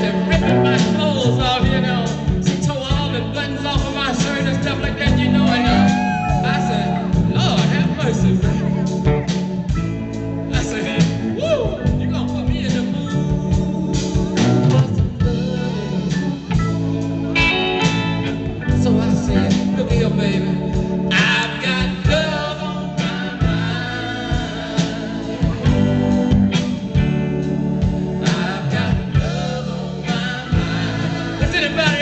my clothes off, you know. She tore all the buttons off of my shirt and stuff like that, you know. And I said, Lord, have mercy. I said, woo, you gonna put me in the mood. So I said, look here, baby. didn't matter.